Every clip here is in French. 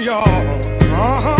y'all. Uh-huh.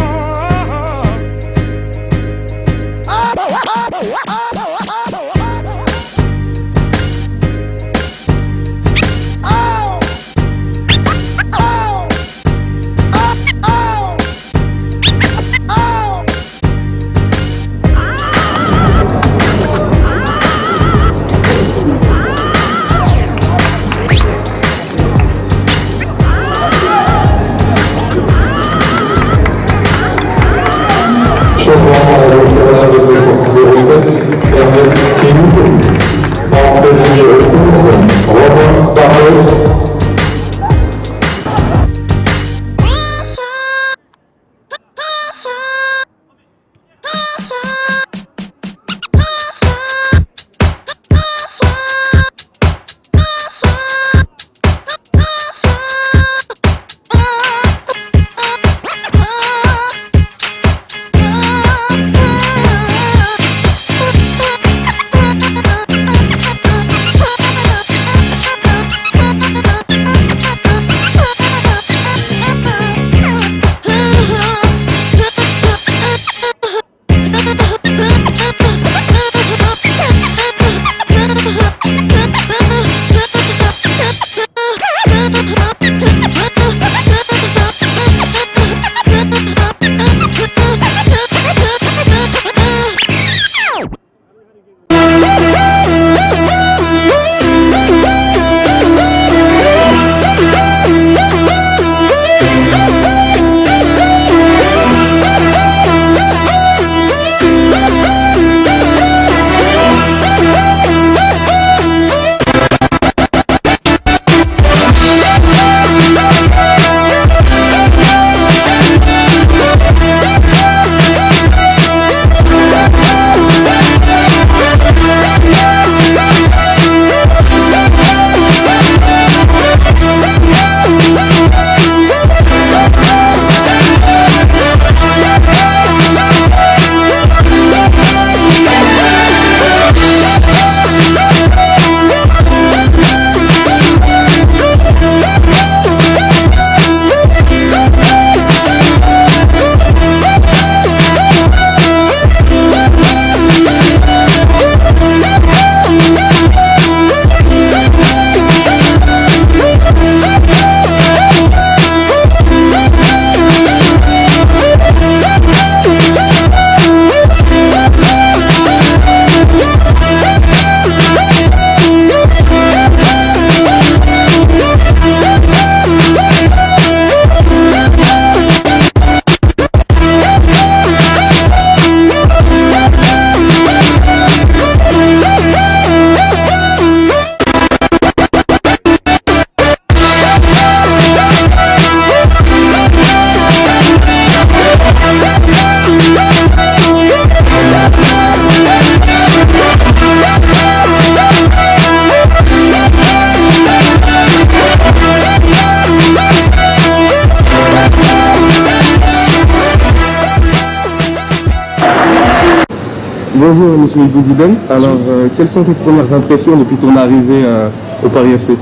Bonjour Monsieur Ibouziden. Alors, euh, quelles sont tes premières impressions depuis ton arrivée euh, au Paris FC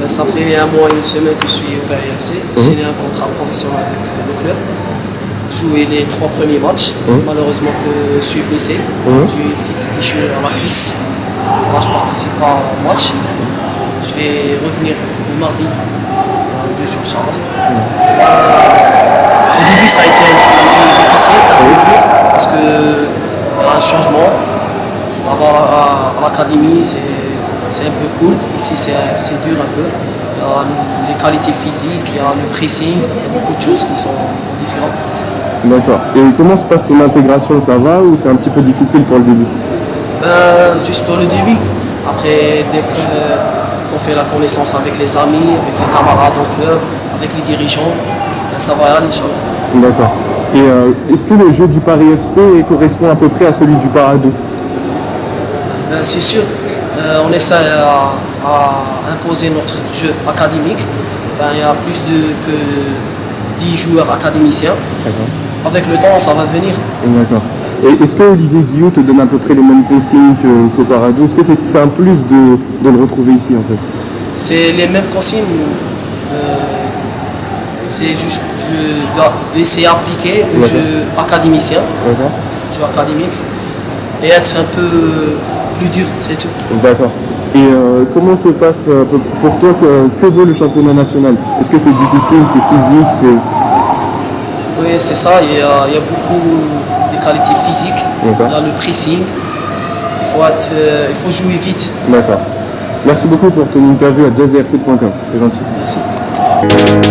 Ben, ça fait un mois et une semaine que je suis au Paris FC. J'ai signé un contrat professionnel avec euh, le club. Joué les trois premiers matchs. Malheureusement que je suis blessé. J'ai eu une petite déchirure à la cuisse. Moi je participe pas au match. Je vais revenir le mardi dans deux jours ça va. Euh, au début ça a été un peu difficile, un peu dur, parce que un changement. Là-bas à, l'académie c'est un peu cool. Ici c'est dur un peu. Il y a les qualités physiques, il y a le pressing, il y a beaucoup de choses qui sont différentes. D'accord. Et comment se passe ton intégration? Ça va ou c'est un petit peu difficile pour le début? Ben, juste pour le début. Après, dès qu'on fait la connaissance avec les amis, avec les camarades au club, avec les dirigeants, ben, ça va aller. D'accord. Et euh, est-ce que le jeu du Paris FC correspond à peu près à celui du Paradou Ben, c'est sûr, euh, on essaie à, à imposer notre jeu académique. Ben, il y a plus de, que 10 joueurs académiciens. Avec le temps, ça va venir. D'accord. Et est-ce que Olivier Guillot te donne à peu près les mêmes consignes que- qu'au Paradou Est-ce que c'est un plus de, de le retrouver ici en fait? C'est les mêmes consignes. euh, c'est juste je dois essayer d'appliquer le jeu académicien, le jeu académique, et être un peu plus dur, c'est tout. D'accord. Et euh, comment se passe euh, pour- toi que, que vaut le championnat national? Est-ce que c'est difficile, c'est physique, c'est Oui, c'est ça, il y, a, il y a beaucoup de qualités physiques, a le pressing, il faut, être, euh, il faut jouer vite. D'accord. Merci beaucoup pour ton interview à jazzrc.com. C'est gentil. Merci. Thank